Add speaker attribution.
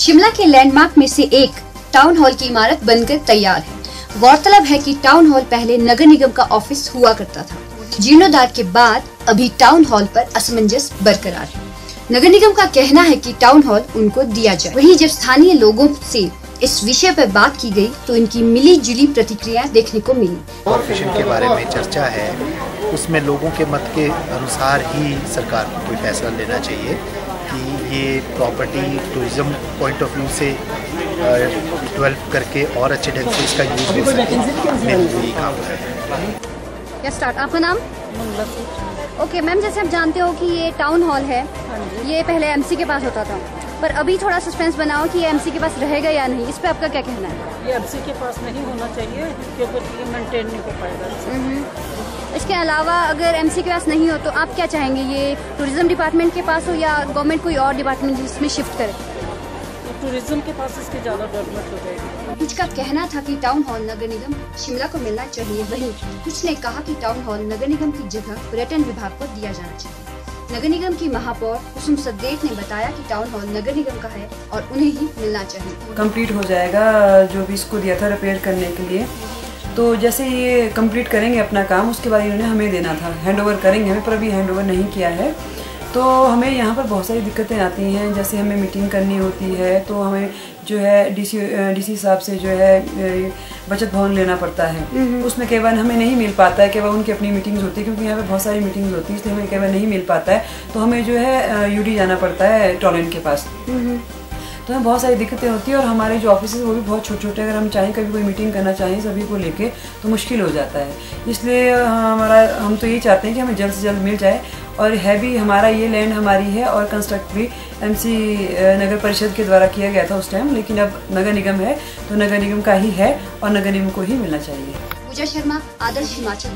Speaker 1: शिमला के लैंडमार्क में से एक टाउन हॉल की इमारत बनकर तैयार है। गौरतलब है कि टाउन हॉल पहले नगर निगम का ऑफ़िस हुआ करता था। जीर्णोद्धार के बाद अभी टाउन हॉल पर असमंजस बरकरार है। नगर निगम का कहना है कि टाउन हॉल उनको दिया जाए। वहीं जब स्थानीय लोगों से इस विषय पर बात की गई तो इनकी मिली जुली प्रतिक्रिया देखने को मिली।
Speaker 2: कॉरपोरेशन के बारे में चर्चा है, उसमें लोगों के मत के अनुसार ही सरकार को कोई फैसला लेना चाहिए। कि ये property tourism point of view से डेवलप करके और अच्छे ढंग से इसका यूज़ हो सके। यही काम है।
Speaker 1: या स्टार्ट आपका नाम? ओके मैम जैसे आप जानते हो कि ये टाउन हॉल है ये पहले एमसी के पास होता था। पर अभी थोड़ा सस्पेंस बनाओ कि ये एमसी के पास रहेगा या नहीं। इस पे आपका क्या कहना है?
Speaker 3: ये एमसी के पास नहीं होना चाहिए क्योंकि ये मेंटेन नहीं हो पाएगा।
Speaker 1: इसके अलावा अगर एमसी के पास नहीं हो तो आप क्या चाहेंगे? ये टूरिज़्म डिपार्टमेंट के पास हो या गवर्नमेंट कोई और डिपार्टमेंट इसमें शिफ्ट करे?
Speaker 3: तो टूरिज़्म के पास इसके ज़्यादा डेवलपमेंट हो जाएगी।
Speaker 1: कुछ का कहना था कि टाउन हॉल नगर निगम शिमला को मिलना चाहिए वहीं। कुछ ने कहा कि टाउन हॉल नगर निगम की जगह पर्यटन विभाग को दिया जाना चाहिए। नगर निगम की महापौर कुसुम सदेव ने बताया कि टाउन हॉल नगर निगम का है और उन्हें ही मिलना चाहिए।
Speaker 4: कंप्लीट हो जाएगा जो भी इसको दिया था रिपेयर करने के लिए। तो जैसे ये कंप्लीट करेंगे अपना काम उसके बाद इन्होंने हमें देना था। हैंड ओवर करेंगे हमें पर अभी हैंड ओवर नहीं किया है। तो हमें यहाँ पर बहुत सारी दिक्कतें आती हैं जैसे हमें मीटिंग करनी होती है तो हमें जो है डीसी डीसी साहब से जो है बचत भवन लेना पड़ता है। उसमें कई बार हमें नहीं मिल पाता है कई बार उनकी अपनी मीटिंग्स होती है क्योंकि यहाँ पे बहुत सारी मीटिंग्स होती है इसलिए हमें कई बार नहीं मिल पाता है। तो हमें जो है यूडी जाना पड़ता है टॉलेंट के पास। तो हमें बहुत सारी दिक्कतें होती है और हमारे जो ऑफ़िस वो भी बहुत छोटे छोटे अगर हम चाहें कभी कोई मीटिंग करना चाहें सभी को लेके तो मुश्किल हो जाता है। इसलिए हमारा, हम तो यही चाहते हैं कि हमें जल्द से जल्द मिल जाए और है भी हमारा ये लैंड हमारी है और कंस्ट्रक्ट भी एमसी नगर परिषद के द्वारा किया गया था उस टाइम लेकिन अब नगर निगम है तो नगर निगम का ही है और नगर निगम को ही मिलना चाहिए।
Speaker 1: पूजा शर्मा, आदर्श हिमाचल